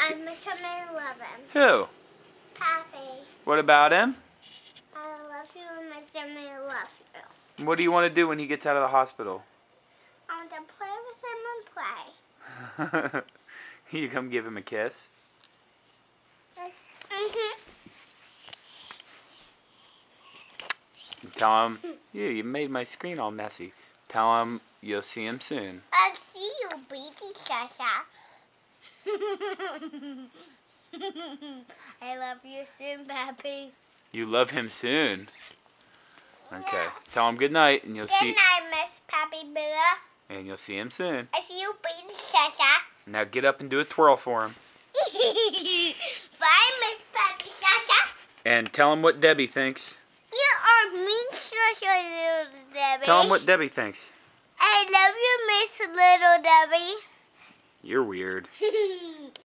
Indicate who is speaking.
Speaker 1: I miss him and love him.
Speaker 2: Who?
Speaker 1: Pappy,
Speaker 2: What about him?
Speaker 1: I love you and miss him and love you.
Speaker 2: What do you want to do when he gets out of the hospital?
Speaker 1: I want to play with him and play.
Speaker 2: you come give him a kiss.
Speaker 1: Mm-hmm.
Speaker 2: Tell him, yeah, you made my screen all messy. Tell him you'll see him soon.
Speaker 1: I'll see you, baby Sasha. I love you soon, Pappy.
Speaker 2: You love him soon. Okay.
Speaker 1: Yes.
Speaker 2: Tell him good night, and you'll
Speaker 1: Good
Speaker 2: see, Good
Speaker 1: night, Miss Pappy Bella.
Speaker 2: and you'll see him soon.
Speaker 1: I see you, Sasha.
Speaker 2: Now get up and do a twirl for him,
Speaker 1: Bye, Miss Pappy Sasha.
Speaker 2: and tell him what Debbie thinks.
Speaker 1: You are mean, Sasha, little Debbie.
Speaker 2: Tell him what Debbie thinks.
Speaker 1: I love you, Miss Little Debbie.
Speaker 2: You're weird.